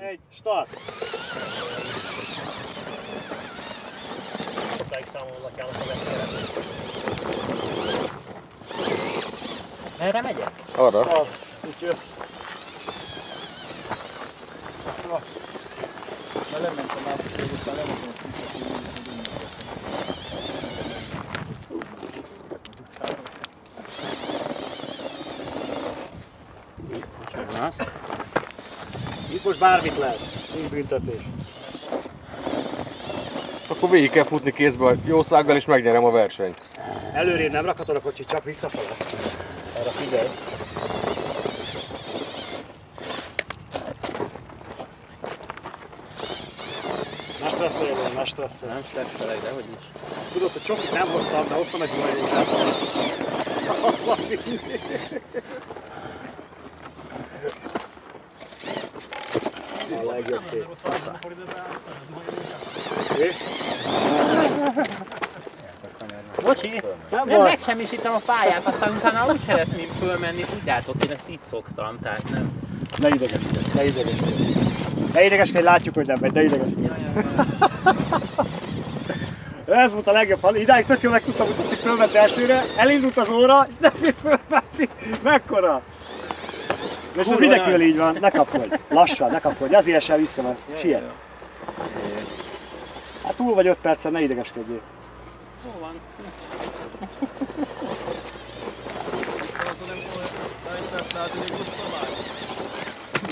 egy, start! Sokáig számolnak el a következőre. Erre megyek? Arra. Ah, Itt jössz. Na lementem át, hogy aztán lementem a Itt most bármit lehet. Nincs büntetés. Akkor végig kell futni kézbe jó szággal és megnyerem a versenyt. Előrébb nem rakhatod a kocsit, csak visszafele. Arra figyelj. Ne stresszelj, Robi, ne stresszelj. Nem stresszelek, de hogy is. Tudod, hogy csokit nem hoztam, de hoztam egy gyümölcsöt. Kép. Mi? Bocsi, Nem nem megsemmisítem a pályát, aztán utána úgyse lesz mi fölmenni, tudjátok, én ezt így szoktam, tehát nem. Ne idegeskedj, ne idegeskedj. Ne idegeskedj, látjuk, hogy nem megy, ne idegeskedj. Ez volt a legjobb, hal- idáig tök jól meg tudtam mutatni, fölment elsőre, elindult az óra, és nem fölmenni. Mekkora? És ez mindenkivel így van, ne kapkodj, lassan, ne kapkodj, azért sem vissza, mert sietsz. Hát túl vagy 5 percen, ne idegeskedjél. Jó van.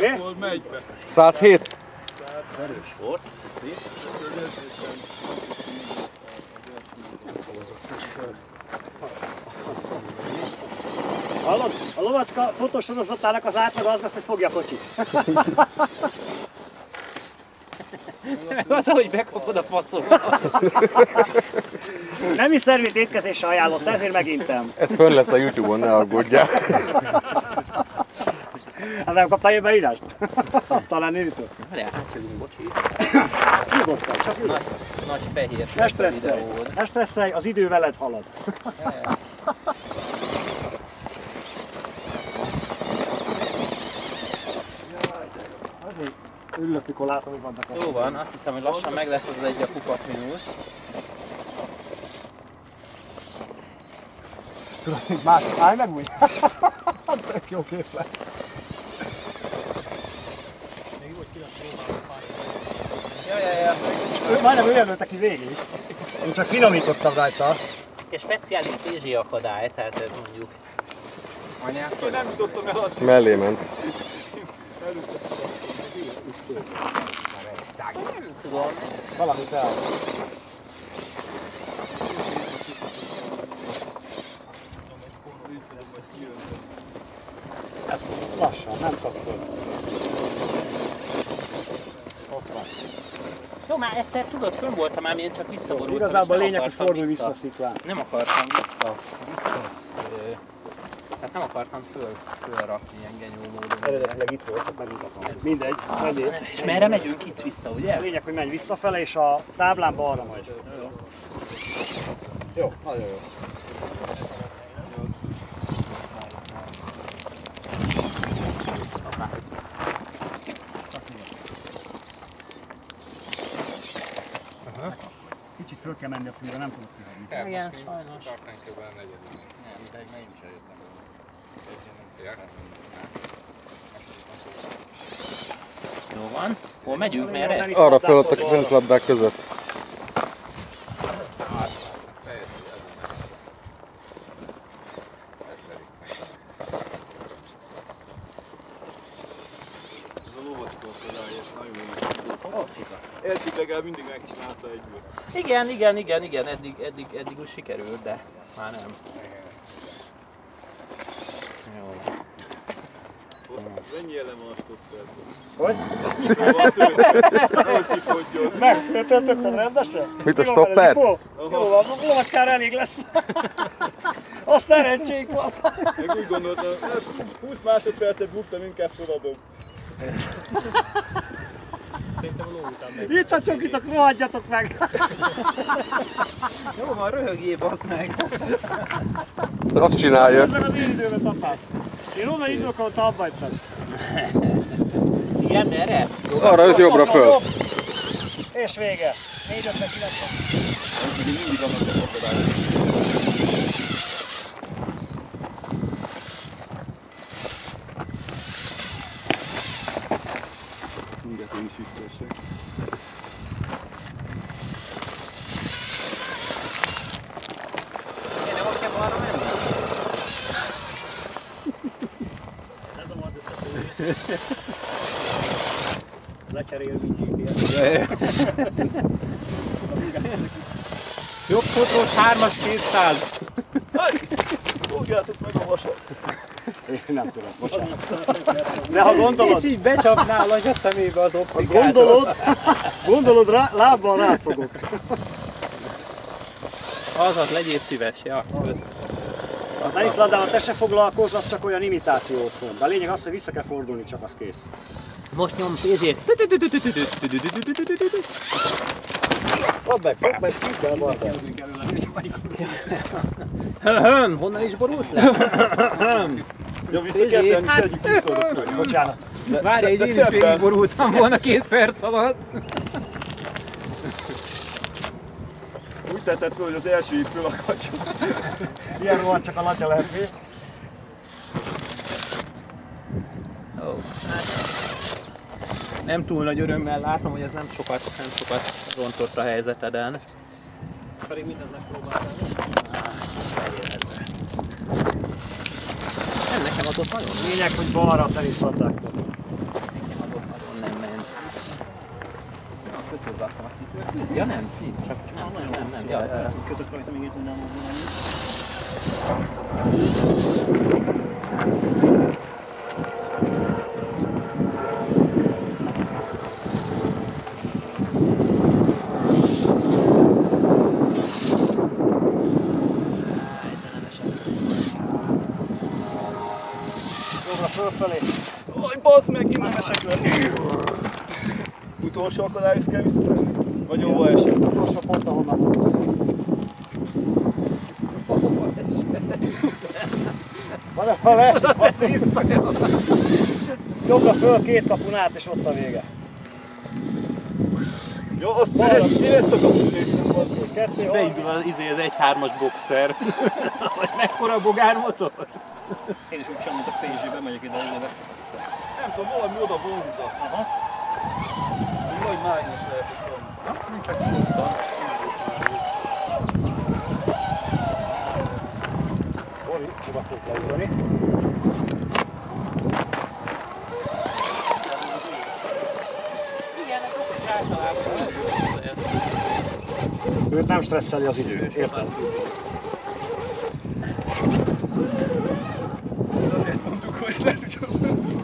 Mi? Hol megy be? 107? Erős volt. Hallod? A lovacska fotósorozatának az átlag az lesz, hogy fogja a kocsit. Az, ahogy bekapod a faszom. Nem is szervét étkezésre ajánlott, ezért megintem. Ez fönn lesz a Youtube-on, ne aggódjál. Hát nem kaptál ilyen beírást? Talán nézítő. Várjál, átjövünk, bocsi. Nyugodtan, csak Nagy, nagy fehér Ne stresszelj, ne stresszelj, az idő veled halad. Azért örülök, mikor látom, hogy vannak Jó van, azt hiszem, hogy lassan meg lesz az egy a kupak mínusz. Tudod, hogy más, állj meg úgy. Tök jó kép lesz. Ja, ja, ja. Ő majdnem ő jelölte ki végig. Én csak finomítottam rajta. Egy speciális TZ akadály, tehát ez mondjuk. Én nem jutottam el a Mellé ment. Nem tudom. Valamit el. Hát lassan, nem kapcsolod. Ott van. Jó, már egyszer tudod, fönn voltam ám, én csak visszaborultam. Igazából a lényeg, hogy fordulj vissza a sziklán. Nem akartam vissza. vissza ö, tehát nem akartam föl, fölrakni ilyen genyó módon. Eredetileg itt volt, csak megmutatom. Mindegy, menjél. És merre megyünk itt vissza, ugye? A lényeg, hogy menj visszafele, és a táblán balra majd. Jó, nagyon jó. Kicsit föl kell menni a fűre, nem tudok kihagyni. Igen, sajnos. Jó van. Hol megyünk, merre? Arra fel ott a fentlabdák között. Eltit legalább mindig megcsinálta egyből. Igen, igen, igen, igen, eddig, eddig, eddig úgy sikerült, de már nem. Jó. Azt, mennyi elem van a stopperben? Hogy? Nehogy kifogjon. Meg, töltöttem rendesen? Mit a Jó van, stopper? Jó, van, lovackára elég lesz. A szerencsénk van. Meg úgy gondoltam, hát 20 másodpercet buktam, inkább feladom. Itt a csokitok, rohadjatok meg! Jó van, röhögjél, bazd meg! Azt csinálja. Ezzel az én időmet apám. Én onnan indulok, ahol te abba hagytad. Igen, erre? Arra öt jobbra föl. És vége. 4 5 9 Pedig mindig annak a akadály. Mindjárt én is visszaesek. Én nem akarok arra menni? Lecserél, mint GPS. Jobb fotós, 3-as 200. Fogjátok meg a vasat. Én nem tudom, bocsánat. De ha gondolod, És így becsapnál a szemébe az ha optikát. gondolod, gondolod rá, lábbal ráfogok. Azaz, legyél szíves, ja. Kösz. Ne is Ladával, te se foglalkozz, az csak olyan imitáció otthon. De a lényeg az, hogy vissza kell fordulni, csak az kész. Most nyom pénzét. Fogd meg, fogd meg, hívd el balra. Honnan is borult le? Ja, vissza kell tenni, tegyük oda föl. Bocsánat. Várj, én is végigborultam volna két perc alatt. Úgy tetted föl, hogy az első így fölakadjon. Ilyen van, csak a latya lehet fél. Nem túl nagy örömmel látom, hogy ez nem sokat, nem sokat rontott a helyzeteden. Pedig mindent megpróbáltam. Nem, nekem az ott nagyon, Lényeg, hogy balra a teniszlabdáknak. nekem Azt a cipőt. Ja nem, nincs, csak, csak nem, nem, nem, ja, ja. Kötött rajta még egy minden mondani. Jobbra fölfelé. Aj, bassz meg, innen esek le. Utolsó akadályhoz kell visszatenni? Vagy hova esek? Utolsó pont, ahonnan. Ha, leesik. Jobbra föl, két kapun át, és ott a vége. Jó, azt már ezt, én ezt akarom nézni. Beindul az, izé, az 1-3-as boxer. Vagy mekkora bogármotor? Én is úgy sem, mint a PZ-be megyek ide, ide. Nem tudom, valami oda vonza. Aha. Hogy tudtam. Bori, hova fog leülni? Igen, ez. Őt nem stresszeli az idő, érted? Azért mondtuk, hogy nem tudom.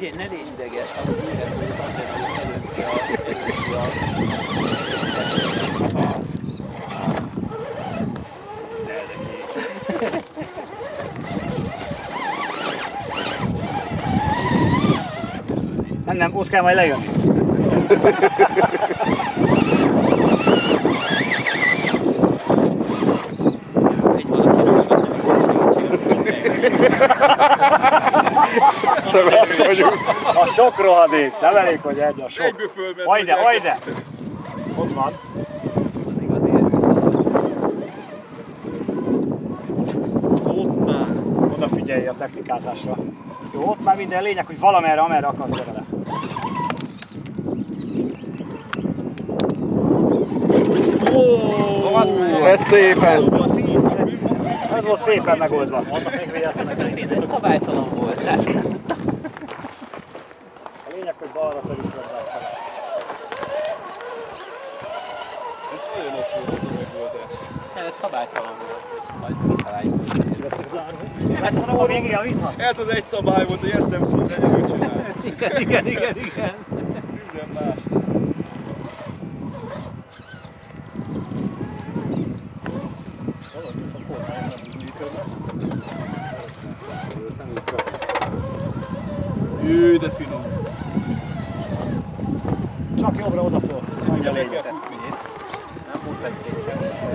Figyelj, ne légy ideges, ha érezd, hogy az adrenalin előtti a... előtti a... Az. Nem, nem, ott kell majd lejönni. Szemek vagyunk. A sok rohadék, nem elég, hogy egy a sok. Egyből fölment. Hajde, hajde! Ott van. Ott már. Odafigyelj a technikázásra. Jó, ott már minden lényeg, hogy valamerre, amerre akarsz gyere le. Az meg. Ez szép ez. Ez volt szépen megoldva. Ez szabálytalan volt. A lényeg, hogy balra Ez a megoldás. ez szabálytalan volt. Hát szóval még javíthat? Ez az egy szabály volt, hogy ezt nem szabad egyedül csinálni. Igen, igen, igen, igen. Minden mást. Jő, de finom. Csak jobbra oda föl. Majd a lényeg. Nem volt veszély semmi.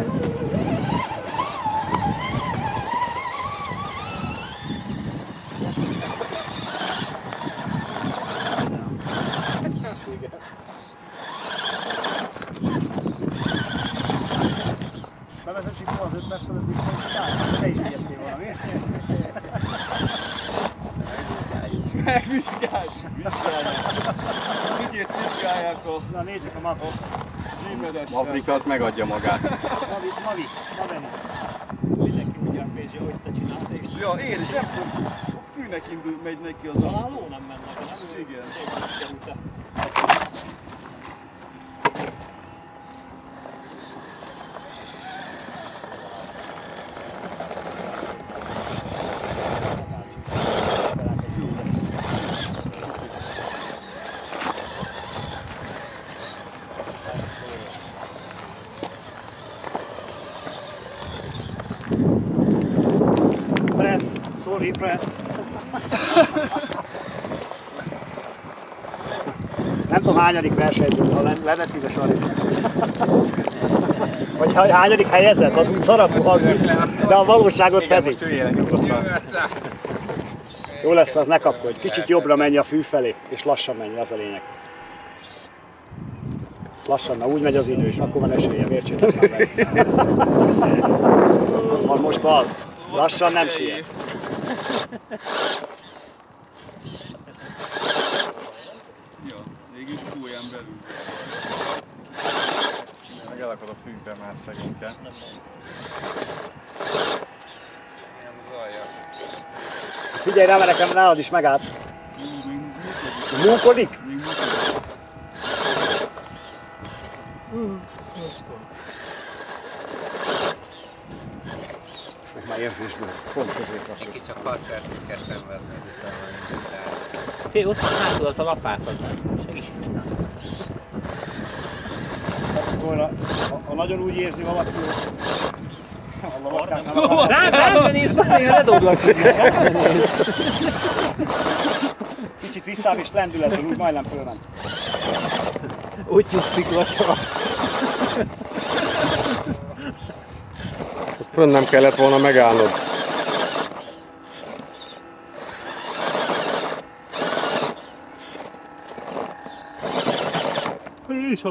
levezetjük hol az 5 perc fölött biztonság? Te is igyeztél valami. Megvizsgálj! Vizsgálj! Ügyét a Na nézzük a. G-medessel. Afrikat megadja magát. Mavi, Mavi, Maveni. Mindenki ugyan Pézsi, hogy te csinálta, és Ja, én is nem tudom. A fűnek indul, megy neki az a... ló nem mennek, nem? Igen. Igen. Press, sorry, press. Nem tudom hányadik versenyző, ha le- lenne szíves arra. Vagy ha hányadik helyezett, az úgy szarapú, az de a valóságot fedi. most üljél nyugodtan. Jó lesz az, ne kapkodj. Kicsit jobbra menj a fű felé, és lassan menj, az a lényeg. Lassan, na úgy megy az idő, és akkor van esélye, már meg. Ott van most bal. Lassan nem siet. Belül. Meg elakad a fűbe már szegényke. Nem zajja. Figyelj rá, mert nekem nálad is megállt. Még mutatom. Már érzésből. Pont középre. Ki csak 6 percig szenvedni, utána utána. Hé, ott van hátul az a lapát, az segít. Akkor, ha, ha nagyon úgy érzi valaki, hogy a a Rám, rám nézd, azért ne doblak kicsit visszább és lendületből úgy majdnem fölment. Úgy nyugszik lassan. Fönn nem kellett volna megállnod. És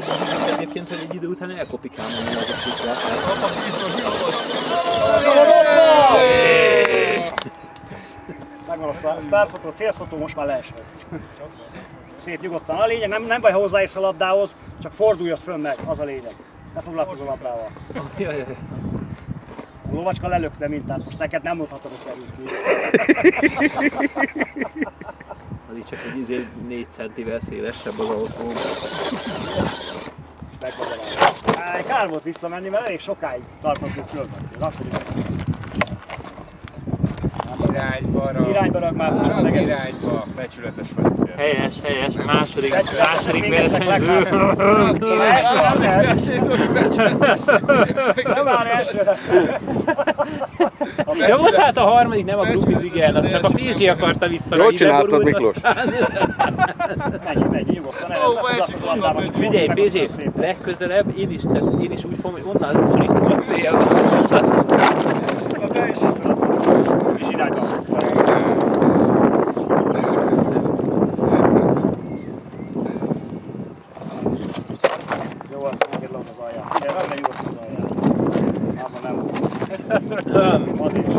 abban hiszem egyébként, hogy egy idő után elkopik ám a biztos. Megvan a sztár- sztárfotó, célfotó, most már leesett. Szép nyugodtan. A lényeg, nem, nem baj, ha hozzáérsz a labdához, csak forduljad föl meg, az a lényeg. Ne foglalkozz a labdával. A lovacska lelökte mintát, most neked nem mondhatod, hogy került ki. Az így csak egy izé 4 centivel szélesebb az autó. Kár volt visszamenni, mert elég sokáig tartottunk fölmenni. Lassan Irányba, ra. Irányba rag már Csak eleget. irányba. Becsületes vagy. Helyes, helyes, második, Becsületes, második versenyző. Első nem lehet. Nem már elsőre. Ja, most hát a harmadik nem a Grubiz igen, csak a Pézsi akarta vissza. Jól csináltad, Miklós. Menj, menj, nyugodtan. Ne, Ó, ne esik foglalkozz a labdával, csak Figyelj, fogd meg Pézsi, azt szépen. legközelebb én is, tehát én is úgy fogom, hogy onnan borítom a célba. Na te is föl. És irányba. Jó, azt neked lom az alján. Figyelj, rakd le nyugodtan az alján. Azon nem volt. Az is.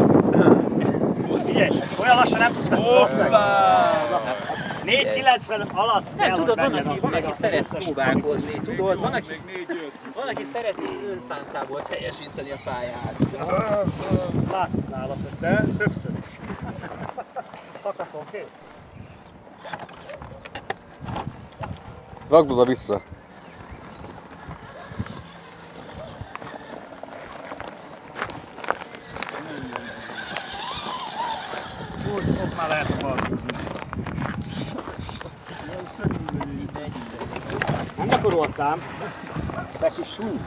Figyelj, olyan lassan nem tudsz meg. Hoppá! 490 alatt Nem, tudod, van, aki, van, aki a szeret próbálkozni, tudod, van, aki, van, aki szereti önszántából teljesíteni a pályát. Láttuk nálad, hogy te többször is. Szakaszonként. Rakd oda vissza. Sam. Taki szum.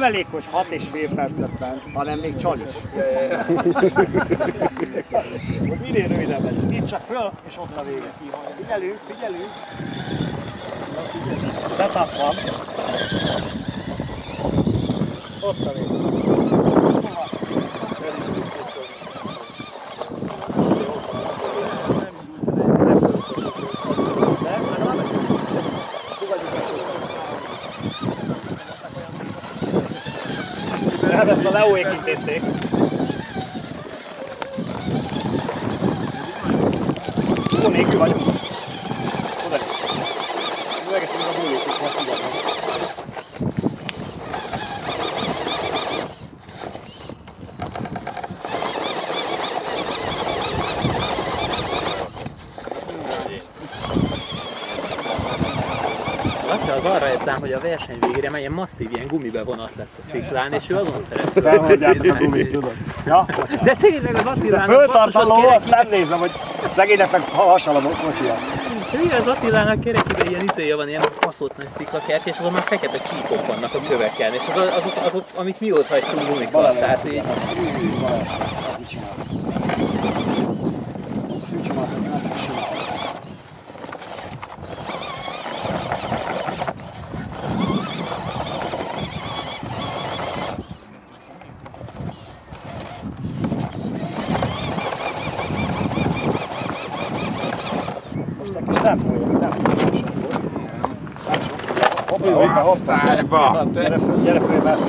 Nem elég, hogy 6 és fél percet ment, hanem még csal is. Hogy minél rövidebb legyen. Itt csak föl, és ott a vége. Figyelünk, figyelünk. Setup van. Ott a vég. Hát ezt intézték. Szó nélkül vagyunk. Oda néz. Üvegeszünk a búlékig, mert figyelnek. Laci az arra jött rám, hogy a verseny végére már ilyen masszív ilyen gumibevonat lesz a sziklán, és ő azon szeret. Felmondjátok a gumit, tudod? Ja? De tényleg az Attilának föltart a ló, azt nem nézem, hogy szegénynek meg hasal a kocsia. Igen, az Attilának kerekében ilyen izéje van, ilyen baszott nagy sziklakert, és azon már fekete csíkok vannak a köveken, és azok, azok, azok amik mióta hagytunk gumik van, tehát így, Balázs, az mit csinál? Azt mit csinál, hogy nem tud csinálni. Most egy kis tempója, nem Hoppá, hoppá, hoppá. Szájba! Gyere föl, gyere föl, mert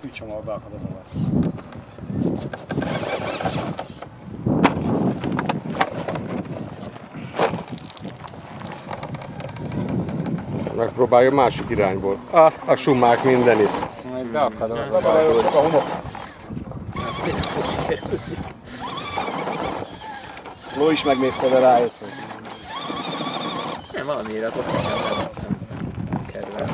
fűcsomag beakad az a lesz. Megpróbálja másik irányból. Ah, a sumák mindenit. Beakadom a bajból. Ló is megnézte, de rájött, nem valamiért az ott kedvel.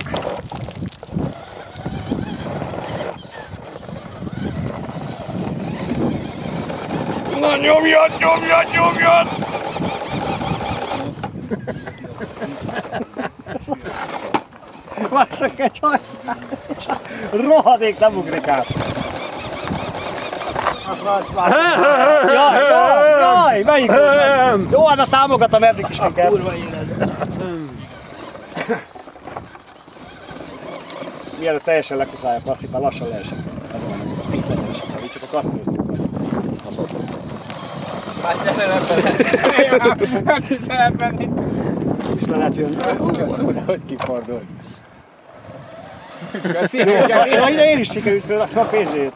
Na nyomjad, nyomjad, nyomjad! Vársak egy hajszát, rohadék nem ugrik át. Jaj, jaj, jaj, melyik volt? Jó, hát a támogatom eddig is neked. Kurva Mielőtt teljesen lekuszálja a plastik, már lassan leesik. Visszaesik, csak a kasznőt. Hát gyere lefelé! Hát itt lehet menni! is le lehet jönni. Hogy kifordult. Köszi, Ja, ide én is sikerült fölrakni a pénzét.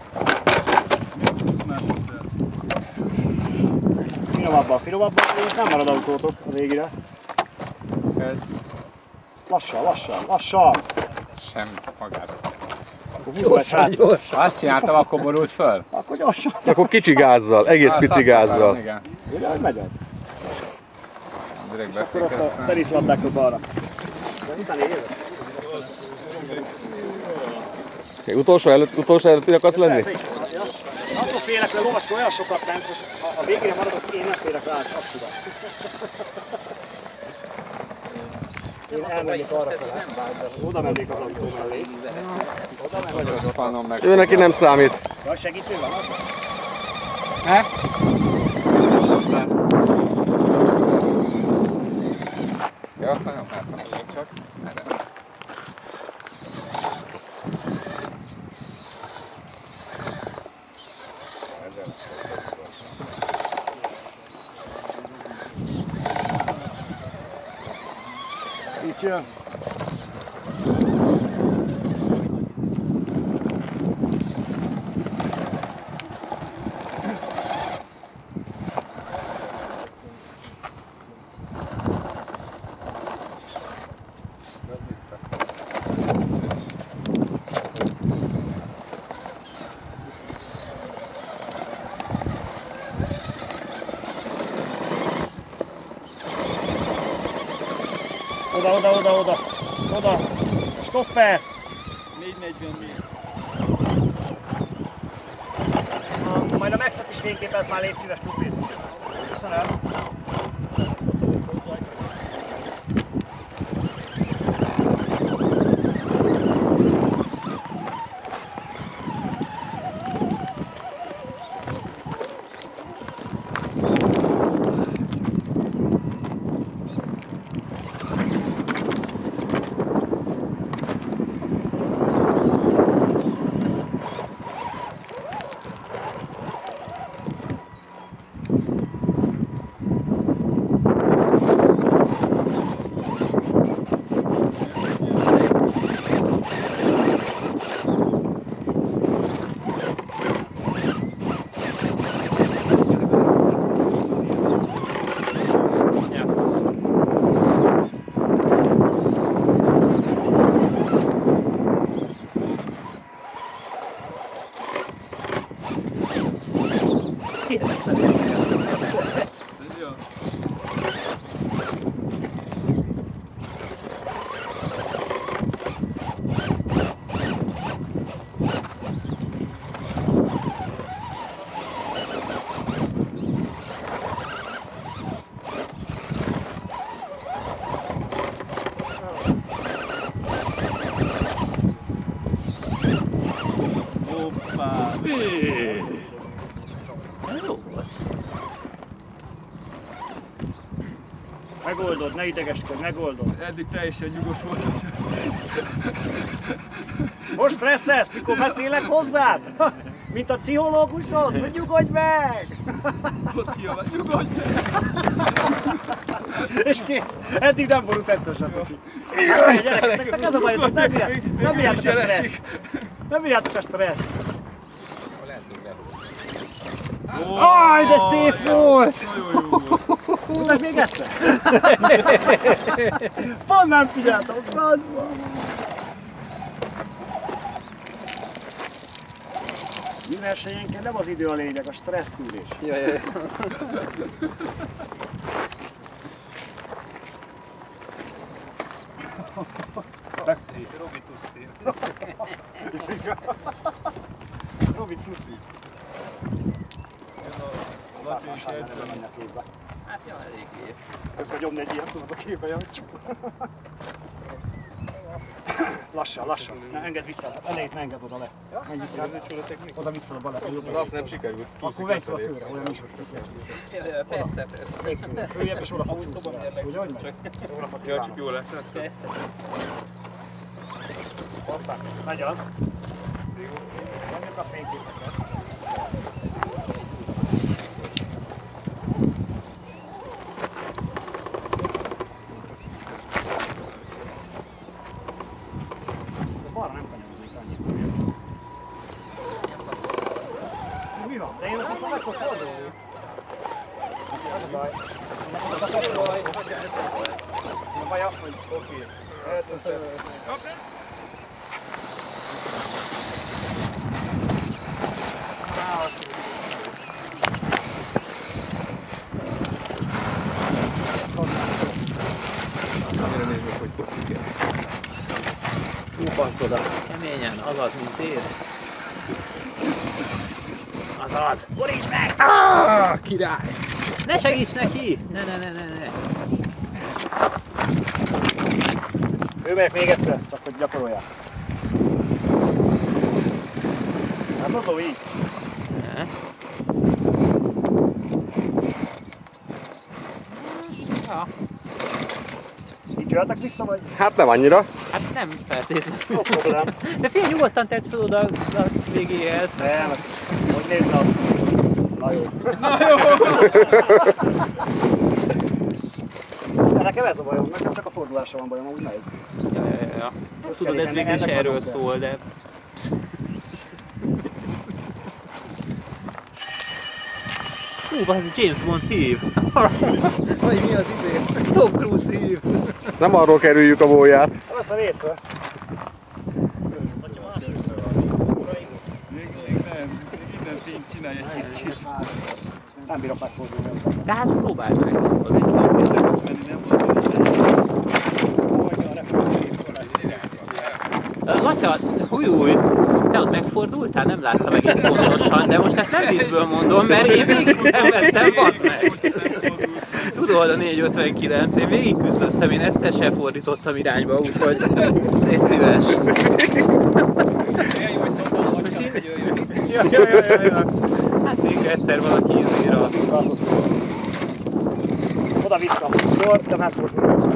Finomabban, finomabban, és nem marad autótok a végére. Ez Lassan, lassan, lassan. sem magát. Akkor húzom egy hát. Gyorsan. Ha azt csináltam, akkor borult föl? Akkor gyorsan. Akkor kicsi gázzal, egész Azt- pici gázzal. Igen, Ugye, hogy megy ez? direkt Akkor ott a befékeztem. teniszlabdákról balra. De utána élet. Utolsó előtt, utolsó előtt akarsz lenni? Attól félek, hogy a lovaskor olyan sokat ment, hogy a végére maradok, én nem férek rá, azt tudom. Én elmennék arra fel, oda mennék az autó mellé. Ő neki nem számít. Ja, segítő van az? Ne? Jó, nagyon látom. Csak. Oda, oda, oda, oda. Oda. Stopper. 440 mi. Majd a Maxot is fényképez már légy szíves pupét. Köszönöm. Megoldod, ne idegeskedj, megoldod. Eddig teljesen nyugodt volt. Most stresszes, mikor beszélek hozzád? Mint a pszichológusod, hogy nyugodj meg! Ott kiabál, nyugodj meg! És kész. Eddig nem borult egyszer sem. kocsi. Gyerekek, az a baj, nem bírjátok a stressz. Nem bírjátok a stressz. Aj, de szép volt! Nagyon jó volt. Tudod még egyszer? Pont nem figyeltem, francba! Mi versenyenken nem az idő a lényeg, a stressz tűrés. Ja, ja, ja. Robi Tussi. Robi Cuszi. Laci is Nem értem. Hát ja, eléggé. Közben nyomni egy ilyet, tudod a képbe, jön. Lassan, lassan. Ne engedd vissza, elejét ne engedd oda le. Menj vissza. Oda vidd fel a bal Az azt nem sikerült. Akkor vegy fel a kőre, olyan is, hogy Ja, ja, persze, persze. följebb, és oda fogsz mérleg. Ugye, hogy megy? Ja, csak jól lett. Persze, Hoppá, megy az. Menjünk a fényképeket. Balra nem kanyarodnék annyit. Mi van? De én azt meg fog fordulni. Az a baj. Az a baj. A baj az, hogy oké. Amire nézzük, hogy hogy kell. Húpaszt oda. Keményen, azaz, mint ér. Azaz. Boríts meg! Ah, király! Ne segíts neki! Ne, ne, ne, ne, ne. Ő megyek még egyszer, csak hogy gyakorolják. Nem mondom így. Ne. Ja, Így jöhetek vissza, vagy? Hát nem annyira. hát nem feltétlenül. No problém. De figyelj, nyugodtan tedd fel oda a végéhez. Nem, hogy nézd a... Na jó. De nekem ez a bajom, nekem csak a fordulása van bajom, úgy megy. Ja, ja, ja, ja. Tudod, ez végül is erről szól, de... Hú, az James Bond hív. Vagy mi az izé? Tom Cruise hív. Nem arról kerüljük a bóját. Nem lesz a vészve. Még, még nem. Még innen fény csinálj egy kicsit. Nem bírok megfordulni. De hát próbálj meg. Az egy- menni nem. Latya, új, új, te ott megfordultál, nem láttam egész pontosan, de most ezt nem vízből mondom, mert én végig szenvedtem, bazd meg. Tudod, a 459, én végig küzdöttem, én egyszer sem fordítottam irányba, úgyhogy légy szíves. Most én- Ja, ja, ja, ja, ja. Hát még egyszer valaki izéra. Oda vissza. Jó, de megfordulni.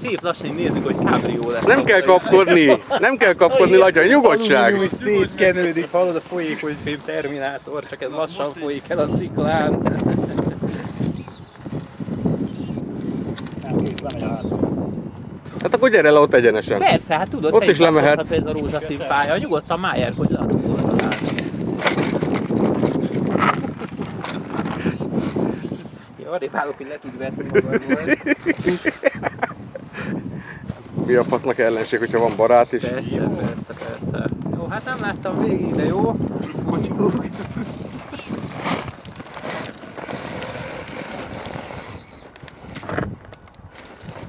Szép lassan nézzük, hogy kábrió lesz. Nem kell kapkodni. Nem kell kapkodni, Latya, nyugodtság. Úgy szétkenődik, hallod a folyékony fém terminátor, csak ez lassan folyik el a sziklán. Nem, a ház. Hát akkor gyere le ott egyenesen. Persze, hát tudod, Ott is lemehetsz. ez a rózsaszín pálya, nyugodtan májárkodj le a túloldalán. Jó, arrébb állok, hogy le tud vetni magadból. Mi a fasznak ellenség, hogyha van barát is. Persze, persze, persze. Jó, hát nem láttam végig, de jó. Mondjuk.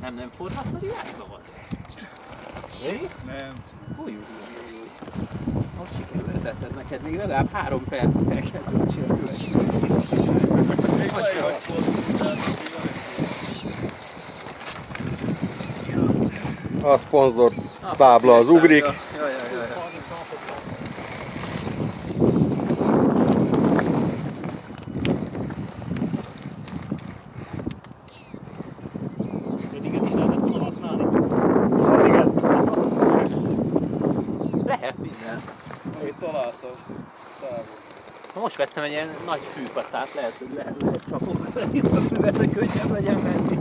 Nem, nem fordhatod irányba vagy? Mi? Nem. Új, új, új, új. Hogy sikerülhetett ez neked? Még legalább három percet el kell töltsi a következő. a szponzor tábla az ugrik. Ja, ja, ja, ja. Ah, most vettem egy ilyen nagy fűkaszát, lehet, hogy lehet, lehet csapok, itt a füvet, hogy könnyebb legyen menni.